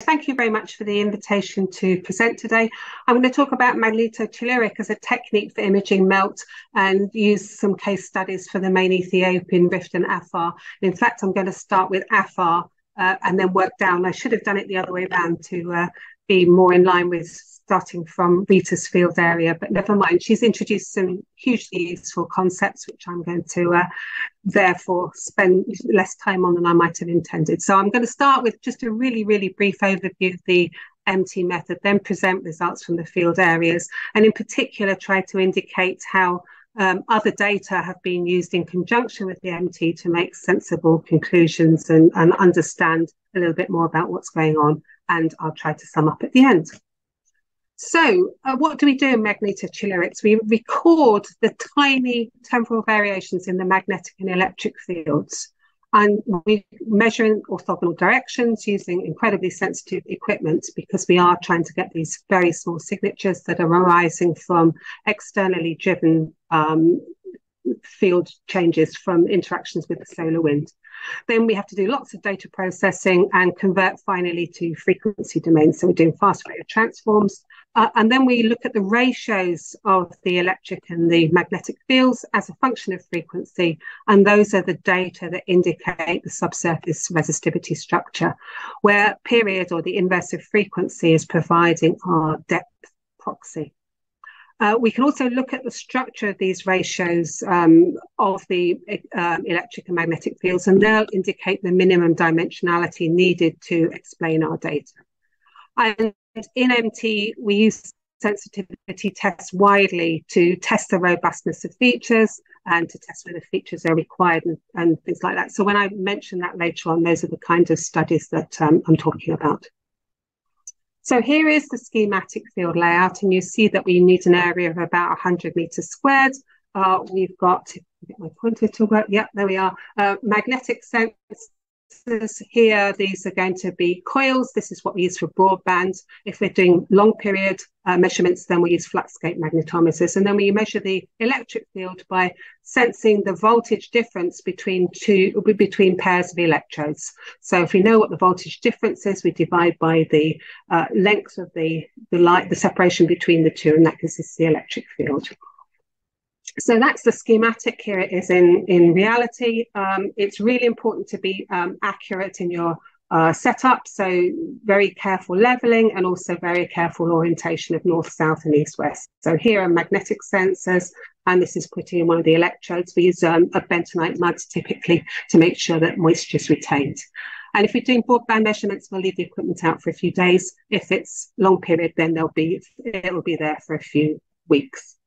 thank you very much for the invitation to present today. I'm going to talk about magnetotelluric as a technique for imaging melt and use some case studies for the main Ethiopian rift and Afar. In fact, I'm going to start with Afar uh, and then work down. I should have done it the other way around to uh, be more in line with starting from Rita's field area, but never mind. She's introduced some hugely useful concepts, which I'm going to uh, therefore spend less time on than I might have intended. So I'm going to start with just a really, really brief overview of the MT method, then present results from the field areas, and in particular try to indicate how um, other data have been used in conjunction with the MT to make sensible conclusions and, and understand a little bit more about what's going on. And I'll try to sum up at the end. So, uh, what do we do in magnetotellurics? We record the tiny temporal variations in the magnetic and electric fields. And we measure in orthogonal directions using incredibly sensitive equipment because we are trying to get these very small signatures that are arising from externally driven um, field changes from interactions with the solar wind. Then we have to do lots of data processing and convert finally to frequency domains. So we're doing fast Fourier transforms. Uh, and then we look at the ratios of the electric and the magnetic fields as a function of frequency. And those are the data that indicate the subsurface resistivity structure, where period or the inverse of frequency is providing our depth proxy. Uh, we can also look at the structure of these ratios um, of the uh, electric and magnetic fields, and they'll indicate the minimum dimensionality needed to explain our data. And in MT, we use sensitivity tests widely to test the robustness of features and to test whether features are required and, and things like that. So when I mention that later on, those are the kind of studies that um, I'm talking about. So here is the schematic field layout, and you see that we need an area of about 100 meters squared. Uh, we've got, get my pointer to work, yep, there we are, uh, magnetic sense here, these are going to be coils. This is what we use for broadband. If we're doing long period uh, measurements, then we use fluxgate magnetometers. And then we measure the electric field by sensing the voltage difference between two between pairs of electrodes. So if we know what the voltage difference is, we divide by the uh, length of the, the light, the separation between the two, and that gives us the electric field. So that's the schematic. Here it is in, in reality. Um, it's really important to be um, accurate in your uh, setup. So very careful leveling and also very careful orientation of north, south and east, west. So here are magnetic sensors and this is putting in one of the electrodes. We use um, a bentonite mud typically to make sure that moisture is retained. And if we're doing broadband measurements, we'll leave the equipment out for a few days. If it's long period, then they'll be it will be there for a few weeks.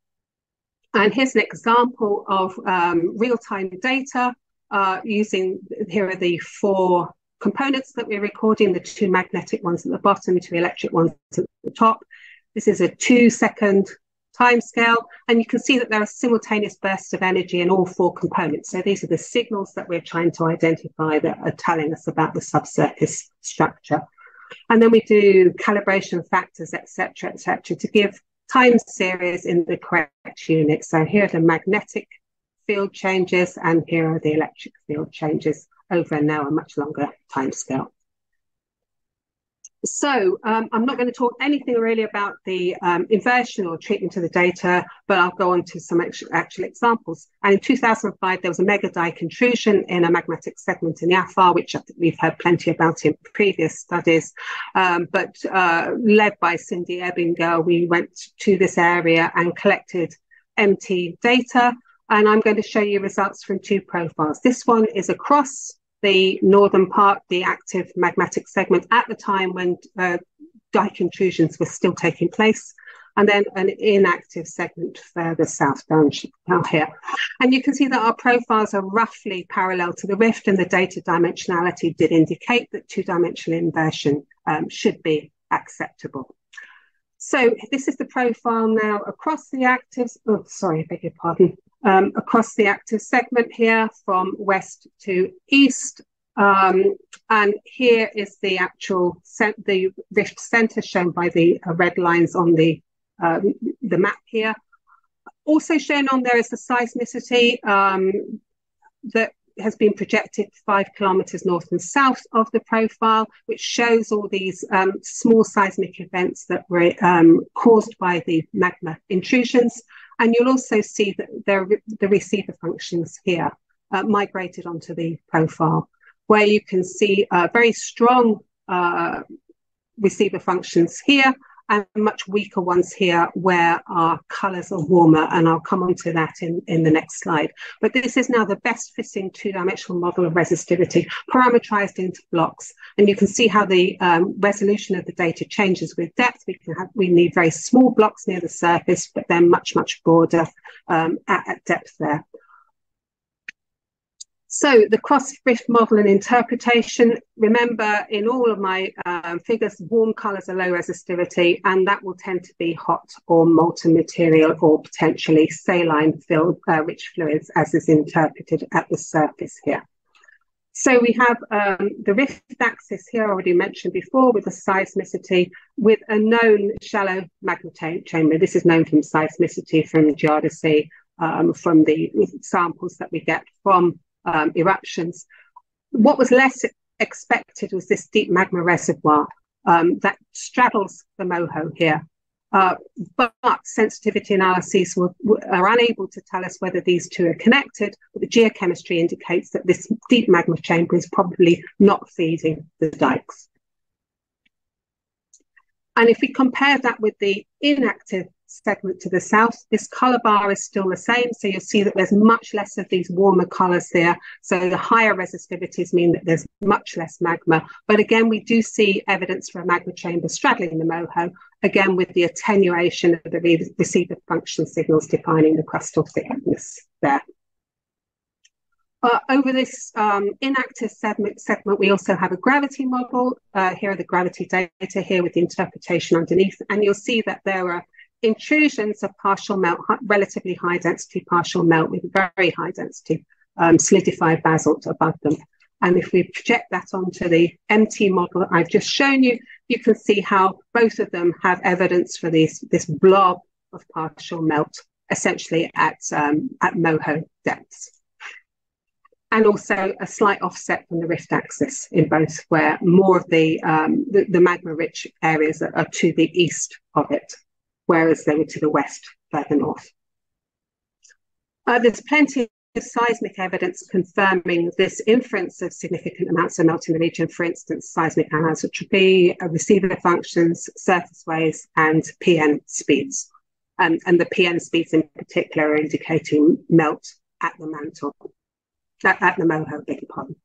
And here's an example of um, real-time data uh, using, here are the four components that we're recording, the two magnetic ones at the bottom, two electric ones at the top. This is a two second time scale, and you can see that there are simultaneous bursts of energy in all four components. So these are the signals that we're trying to identify that are telling us about the subsurface structure. And then we do calibration factors, etc., etc., to give time series in the correct unit. So here are the magnetic field changes and here are the electric field changes over now a much longer time scale. So um, I'm not going to talk anything really about the um, inversion or treatment of the data, but I'll go on to some actual, actual examples. And in 2005, there was a mega dike intrusion in a magmatic segment in the Afar, which we've heard plenty about in previous studies. Um, but uh, led by Cindy Ebinger, we went to this area and collected MT data. And I'm going to show you results from two profiles. This one is across the northern part, the active magmatic segment at the time when uh, dike intrusions were still taking place, and then an inactive segment further south down, here. And you can see that our profiles are roughly parallel to the rift, and the data dimensionality did indicate that two-dimensional inversion um, should be acceptable. So this is the profile now across the actives. Oh, sorry, I beg your pardon um, across the active segment here from west to east. Um, and here is the actual the rift center shown by the uh, red lines on the um, the map here. Also shown on there is the seismicity um, that has been projected five kilometres north and south of the profile, which shows all these um, small seismic events that were um, caused by the magma intrusions. And you'll also see that there, the receiver functions here uh, migrated onto the profile, where you can see uh, very strong uh, receiver functions here and much weaker ones here where our colours are warmer, and I'll come on to that in, in the next slide. But this is now the best fitting two-dimensional model of resistivity, parameterized into blocks. And you can see how the um, resolution of the data changes with depth. We can have, we need very small blocks near the surface, but then much, much broader um, at, at depth there. So the cross-rift model and interpretation, remember in all of my um, figures, warm colours are low resistivity, and that will tend to be hot or molten material or potentially saline filled uh, rich fluids as is interpreted at the surface here. So we have um, the rift axis here, already mentioned before, with the seismicity with a known shallow magma chamber. This is known from seismicity from geodesy, um, from the samples that we get from um, eruptions. What was less expected was this deep magma reservoir um, that straddles the Moho here. Uh, but, sensitivity analyses were, are unable to tell us whether these two are connected, but the geochemistry indicates that this deep magma chamber is probably not feeding the dikes. And if we compare that with the inactive segment to the south. This color bar is still the same. So you'll see that there's much less of these warmer colors there. So the higher resistivities mean that there's much less magma. But again, we do see evidence for a magma chamber straddling the moho, again with the attenuation of the re receiver function signals defining the crustal thickness there. Uh, over this um, inactive segment, segment, we also have a gravity model. Uh, here are the gravity data here with the interpretation underneath. And you'll see that there are intrusions of partial melt, relatively high density partial melt with very high density um, solidified basalt above them. And if we project that onto the MT model that I've just shown you, you can see how both of them have evidence for this, this blob of partial melt, essentially at, um, at MOHO depths. And also a slight offset from the rift axis in both, where more of the, um, the, the magma-rich areas are, are to the east of it whereas they were to the west, further north. Uh, there's plenty of seismic evidence confirming this inference of significant amounts of melt in the region, for instance, seismic anisotropy, uh, receiver functions, surface waves, and PN speeds. Um, and the PN speeds in particular are indicating melt at the mantle, at, at the moho, beg your pardon.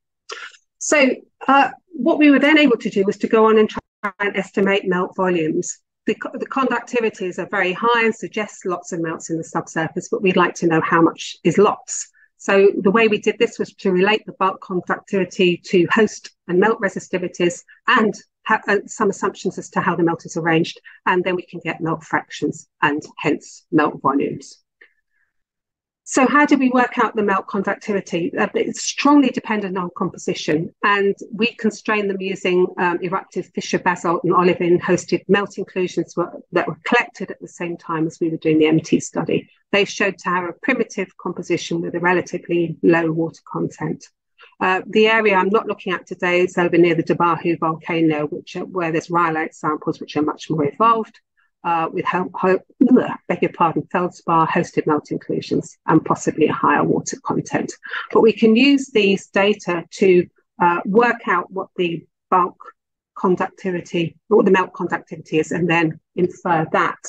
So uh, what we were then able to do was to go on and try and estimate melt volumes the, the conductivities are very high and suggest lots of melts in the subsurface, but we'd like to know how much is lots. So the way we did this was to relate the bulk conductivity to host and melt resistivities and have uh, some assumptions as to how the melt is arranged, and then we can get melt fractions and hence melt volumes. So how do we work out the melt conductivity? Uh, it's strongly dependent on composition, and we constrain them using um, eruptive fissure basalt and olivine hosted melt inclusions were, that were collected at the same time as we were doing the MT study. They showed to have a primitive composition with a relatively low water content. Uh, the area I'm not looking at today is over near the Dabbahu volcano, which where there's rhyolite samples, which are much more evolved uh, with ho- ho- beg your pardon, feldspar hosted melt inclusions and possibly a higher water content. But we can use these data to uh, work out what the bulk conductivity, what the melt conductivity is, and then infer that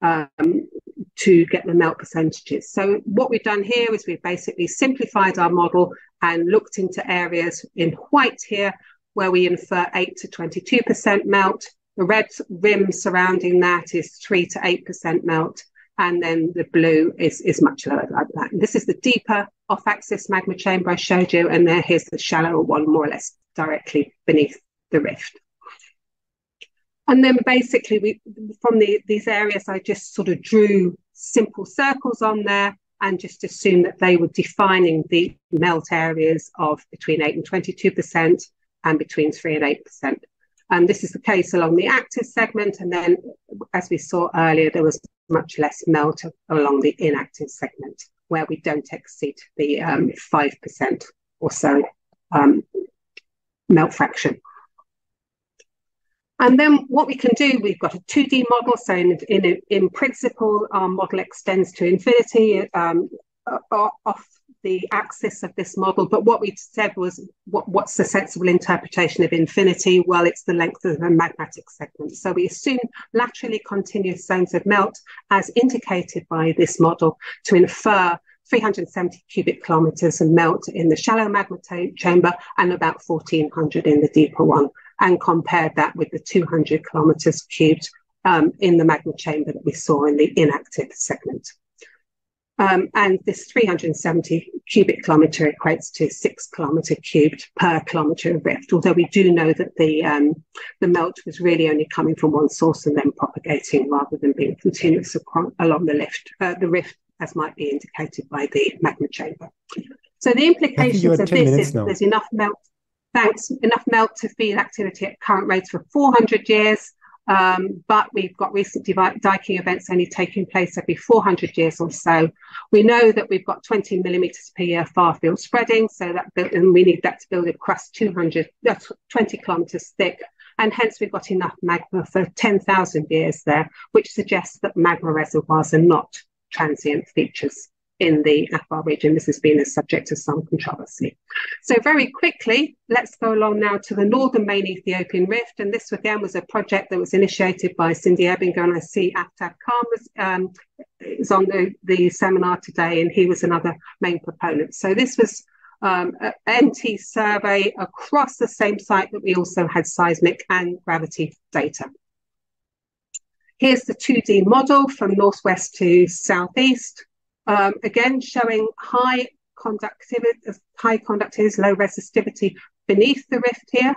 um, to get the melt percentages. So what we've done here is we've basically simplified our model and looked into areas in white here where we infer 8 to 22% melt the red rim surrounding that is 3 to 8% melt, and then the blue is, is much lower like that. And this is the deeper off axis magma chamber I showed you, and there here's the shallower one, more or less directly beneath the rift. And then basically, we, from the, these areas, I just sort of drew simple circles on there and just assumed that they were defining the melt areas of between 8 and 22% and between 3 and 8%. And this is the case along the active segment. And then, as we saw earlier, there was much less melt along the inactive segment where we don't exceed the um, 5% or so um, melt fraction. And then what we can do, we've got a 2D model. So in, in, in principle, our model extends to infinity um, off the axis of this model. But what we said was, what, what's the sensible interpretation of infinity? Well, it's the length of a magmatic segment. So we assume laterally continuous zones of melt as indicated by this model to infer 370 cubic kilometers of melt in the shallow magma chamber and about 1400 in the deeper one and compared that with the 200 kilometers cubed um, in the magma chamber that we saw in the inactive segment. Um, and this 370 cubic kilometre equates to six kilometre cubed per kilometre of rift, although we do know that the, um, the melt was really only coming from one source and then propagating rather than being continuous along the lift, uh, the rift, as might be indicated by the magma chamber. So the implications of this is now. there's enough melt thanks, enough melt to feed activity at current rates for 400 years. Um, but we've got recent diking events only taking place every 400 years or so. We know that we've got 20 millimeters per year far field spreading, so that built, and we need that to build a crust 200, uh, 20 kilometers thick. And hence we've got enough magma for 10,000 years there, which suggests that magma reservoirs are not transient features in the Afar region. This has been a subject of some controversy. So very quickly, let's go along now to the northern main Ethiopian rift. And this again was a project that was initiated by Cindy Ebinger and I see Aftab Khan was, um, is on the, the seminar today and he was another main proponent. So this was um, an MT survey across the same site that we also had seismic and gravity data. Here's the 2D model from northwest to southeast. Um, again, showing high conductivity, high conductivities, low resistivity beneath the rift here,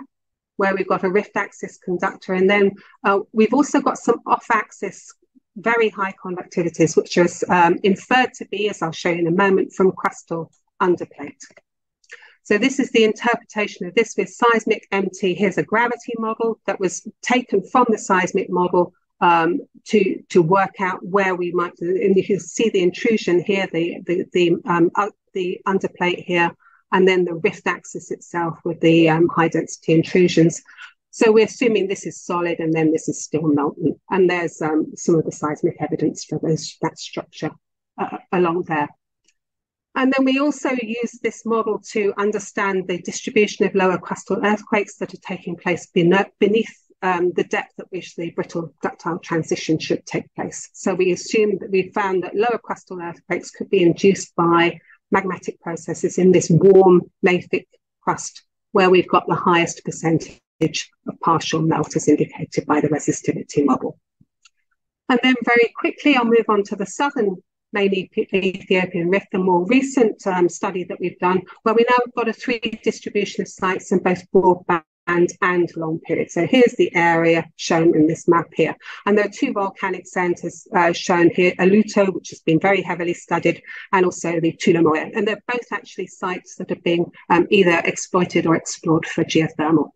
where we've got a rift axis conductor. And then uh, we've also got some off-axis very high conductivities, which are um, inferred to be, as I'll show you in a moment, from crustal underplate. So this is the interpretation of this with seismic MT. Here's a gravity model that was taken from the seismic model um, to to work out where we might. And you can see the intrusion here, the the the um, uh, the underplate here, and then the rift axis itself with the um, high density intrusions. So we're assuming this is solid, and then this is still molten. And there's um, some of the seismic evidence for those that structure uh, along there. And then we also use this model to understand the distribution of lower crustal earthquakes that are taking place beneath um, the depth at which the brittle ductile transition should take place. So we assume that we found that lower crustal earthquakes could be induced by magmatic processes in this warm mafic crust where we've got the highest percentage of partial melt as indicated by the resistivity model. And then very quickly, I'll move on to the southern main Ethiopian rift, a more recent um, study that we've done, where we now have got a 3D distribution of sites in both broadband and, and long period. So here's the area shown in this map here. And there are two volcanic centers uh, shown here, Aluto, which has been very heavily studied, and also the Tulu Moye. And they're both actually sites that are being um, either exploited or explored for geothermal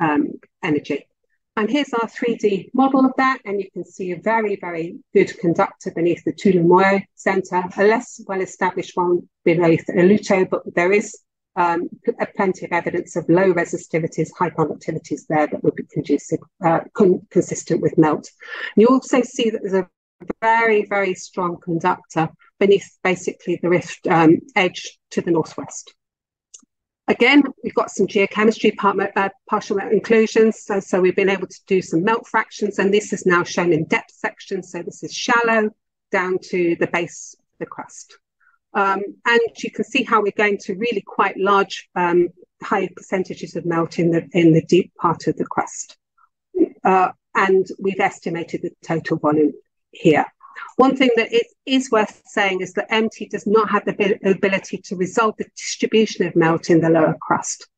um, energy. And here's our 3D model of that. And you can see a very, very good conductor beneath the Tulu Moye center, a less well-established one beneath Aluto, but there is um, plenty of evidence of low resistivities, high conductivities there that would be conducive, uh, con consistent with melt. You also see that there's a very, very strong conductor beneath basically the rift um, edge to the northwest. Again, we've got some geochemistry part, uh, partial melt inclusions. So, so we've been able to do some melt fractions, and this is now shown in depth sections. So this is shallow down to the base of the crust. Um, and you can see how we're going to really quite large, um, high percentages of melt in the in the deep part of the crust. Uh, and we've estimated the total volume here. One thing that it is worth saying is that MT does not have the ability to resolve the distribution of melt in the lower crust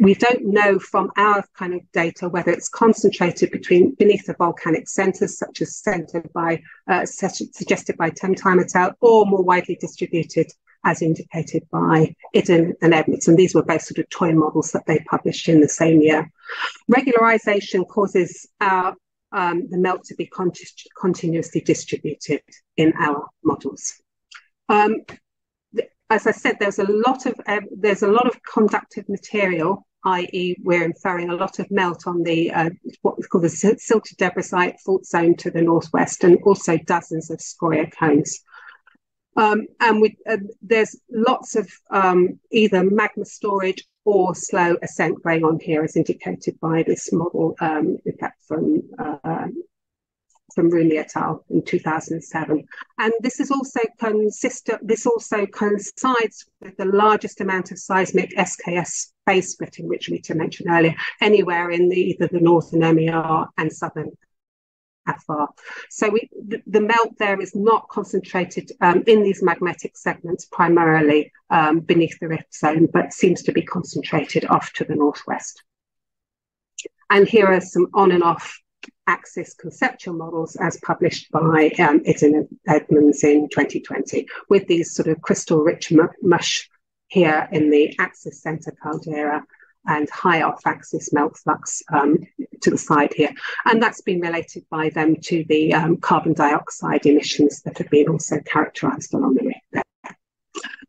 we don't know from our kind of data whether it's concentrated between beneath the volcanic centers, such as centered by uh, suggested by or more widely distributed, as indicated by Iddon and Edmonds. And these were both sort of toy models that they published in the same year. Regularization causes our um, the melt to be con continuously distributed in our models. Um, as I said, there's a lot of um, there's a lot of conductive material, i.e., we're inferring a lot of melt on the uh, what we call the Silti Debre Zeyit fault zone to the northwest, and also dozens of scoria cones. Um, and we, uh, there's lots of um, either magma storage or slow ascent going on here, as indicated by this model, um, in fact, from uh, from Rooney et al. in 2007. And this is also consistent, this also coincides with the largest amount of seismic SKS phase splitting, which Rita mentioned earlier, anywhere in the, either the northern MER and southern AFR. So we, the, the, melt there is not concentrated um, in these magmatic segments primarily um, beneath the rift zone, but seems to be concentrated off to the northwest. And here are some on and off axis conceptual models as published by um, Edmonds in 2020 with these sort of crystal rich mush here in the axis center caldera and high off axis melt flux um, to the side here. And that's been related by them to the um, carbon dioxide emissions that have been also characterized along the way.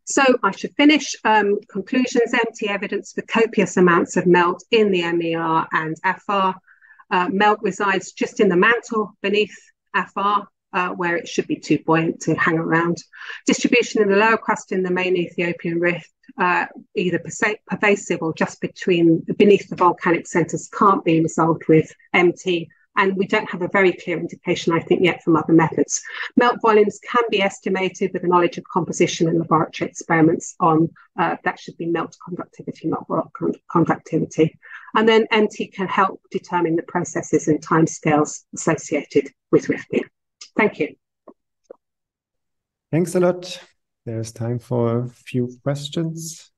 So I should finish. Um, conclusions, MT evidence for copious amounts of melt in the MER and AFR. Uh, melt resides just in the mantle beneath AFR, uh, where it should be too buoyant to hang around. Distribution in the lower crust in the main Ethiopian rift, uh, either pervasive or just between beneath the volcanic centers, can't be resolved with MT. And we don't have a very clear indication, I think, yet from other methods. Melt volumes can be estimated with a knowledge of composition and laboratory experiments on uh, that should be melt conductivity, not rock conductivity. And then MT can help determine the processes and timescales associated with rifting. Thank you. Thanks a lot. There's time for a few questions.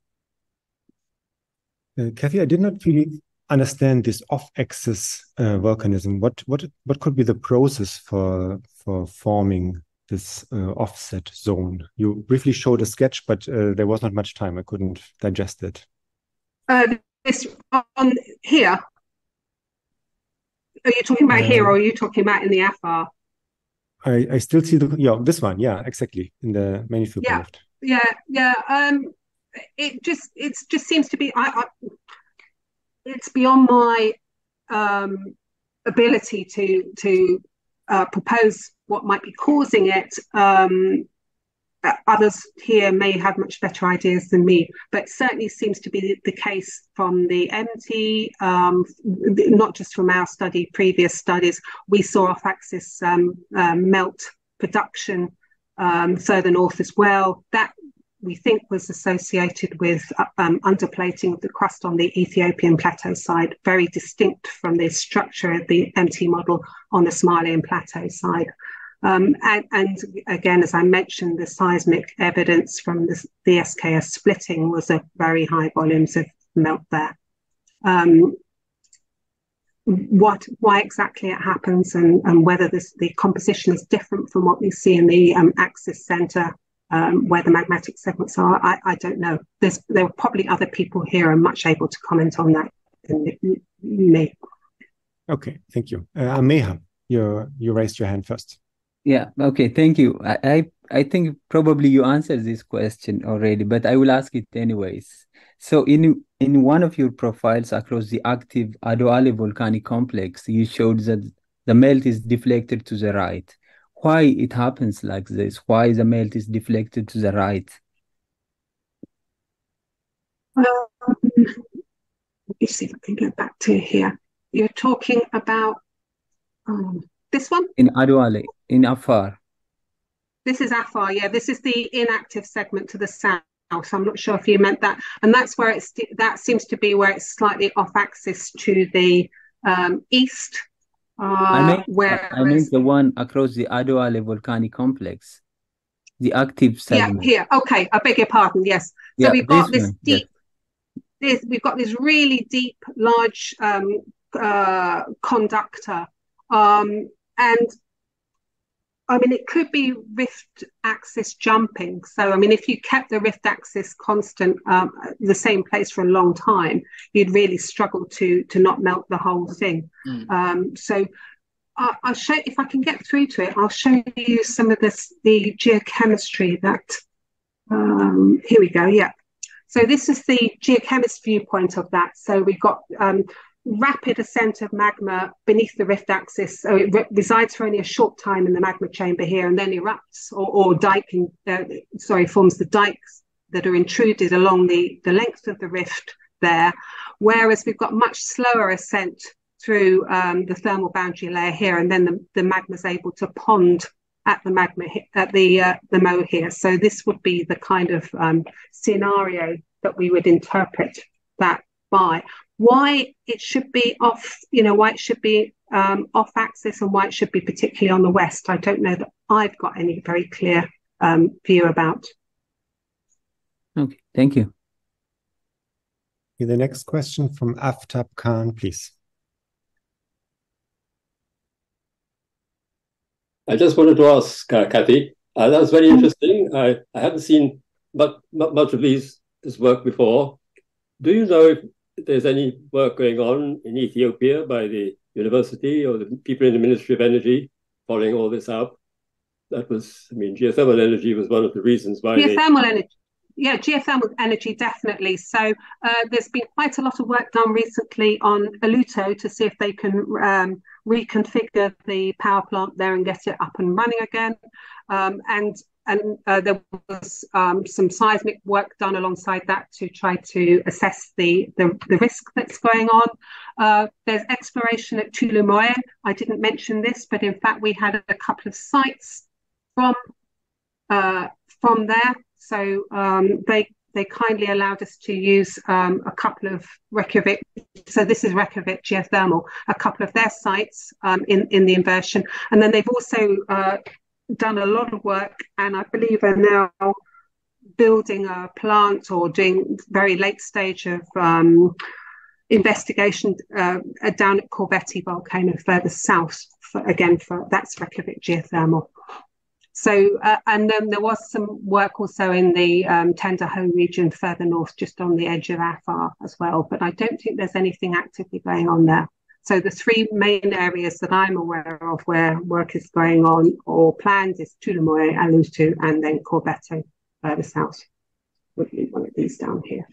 Uh, Kathy, I did not really understand this off-axis uh, volcanism. What what what could be the process for for forming this uh, offset zone? You briefly showed a sketch, but uh, there was not much time. I couldn't digest it. Uh, this on here. Are you talking about here, or are you talking about in the AFR? I, I still see the yeah this one yeah exactly in the manuscript yeah yeah yeah um it just it just seems to be I, I it's beyond my um ability to to uh, propose what might be causing it um others here may have much better ideas than me, but certainly seems to be the case from the MT, um, not just from our study, previous studies. We saw off axis um, um, melt production um, further north as well. That we think was associated with um, underplating of the crust on the Ethiopian plateau side, very distinct from the structure of the MT model on the Somalian plateau side. Um, and, and, again, as I mentioned, the seismic evidence from the, the SKS splitting was of very high volumes of melt there. Um, what, why exactly it happens, and, and whether this, the composition is different from what we see in the um, axis center, um, where the magmatic segments are, I, I don't know. There's, there are probably other people here who are much able to comment on that than me. Okay, thank you. Uh, Ameha, you you raised your hand first. Yeah, okay, thank you. I, I, I think probably you answered this question already, but I will ask it anyways. So in in one of your profiles across the active Ado'Ale volcanic complex, you showed that the melt is deflected to the right. Why it happens like this? Why the melt is deflected to the right? Um, let me see if I can go back to here. You're talking about um, this one? In Ado'Ale, in Afar. This is Afar, yeah. This is the inactive segment to the south. I'm not sure if you meant that. And that's where it's that seems to be where it's slightly off axis to the um, east. Uh, I mean, where I meant the one across the Ado'Ale volcanic complex, the active segment. Yeah, here. Okay, I beg your pardon. Yes. So yeah, we've got this, this deep. Yes. This, we've got this really deep, large um, uh, conductor um, and I mean, it could be rift axis jumping. So, I mean, if you kept the rift axis constant, um, the same place for a long time, you'd really struggle to to not melt the whole thing. Mm. Um, so, I, will show if I can get through to it. I'll show you some of this the geochemistry that Um, here we go, yeah. So this is the geochemist viewpoint of that. So we've got um, rapid ascent of magma beneath the rift axis. So it re resides for only a short time in the magma chamber here and then erupts or, or dike, uh, sorry, forms the dikes that are intruded along the, the length of the rift there. Whereas we've got much slower ascent through um, the thermal boundary layer here, and then the, the magma is able to pond at the magma at the uh, the mow here. So this would be the kind of um, scenario that we would interpret that by. Why it should be off, you know, why it should be um, off axis and why it should be particularly on the west. I don't know that I've got any very clear um, view about. Okay, thank you. The next question from Aftab Khan, please. I just wanted to ask uh, Kathy. Uh, that was very interesting. I, I hadn't seen much, much of these this work before. Do you know if there's any work going on in Ethiopia by the university or the people in the Ministry of Energy following all this up? That was, I mean, geothermal energy was one of the reasons why. Geothermal they... energy. Yeah, geothermal energy definitely. So uh, there's been quite a lot of work done recently on Aluto to see if they can um, reconfigure the power plant there and get it up and running again. Um, and and uh, there was um, some seismic work done alongside that to try to assess the, the, the risk that's going on. Uh, there's exploration at Tulu Moye. I didn't mention this, but in fact, we had a couple of sites from uh, from there. So um, they they kindly allowed us to use um, a couple of Reykjavik. So this is Reykjavik geothermal, a couple of their sites um, in in the inversion, and then they've also uh, done a lot of work, and I believe are now building a plant or doing very late stage of um, investigation uh, down at Corbetti volcano further south. For, again, for that's Reykjavik geothermal. So, uh, and then there was some work also in the um, Tendaho region further north, just on the edge of Afar as well. But I don't think there's anything actively going on there. So the three main areas that I'm aware of where work is going on or planned is Tulu Moye, Aluto, and then Corbetti further south. Would be one of these down here.